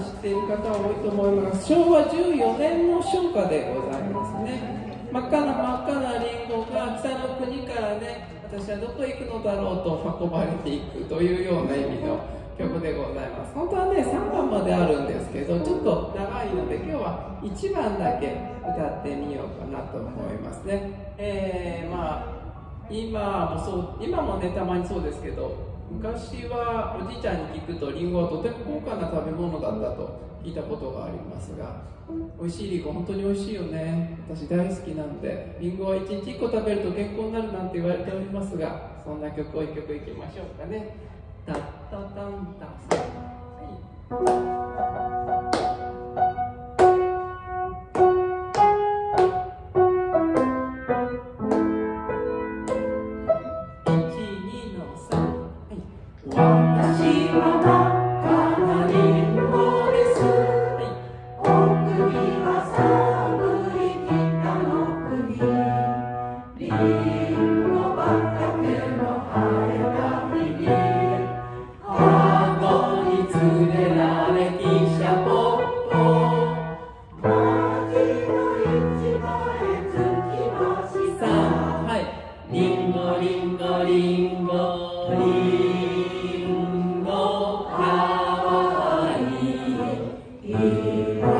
知っている方は多いと思います。昭和14年の唱歌でございますね。真っ赤な真っ赤なリンゴが北の国からね私はどこへ行くのだろうと運ばれていくというような意味の曲でございます。本当はね3番まであるんですけどちょっと長いので今日は1番だけ歌ってみようかなと思いますね。えー、まあ今もそう今もねたまにそうですけど昔はおじいちゃんに聞くとりんごはとても高価な食べ物だったと聞いたことがありますが美味しいりんご本当に美味しいよね。私大好きなんでりんごは1日1個食べると健康になるなんて言われておりますがそんな曲を1曲いきましょうかね。タッタタンタン。はい Shiva. Amen.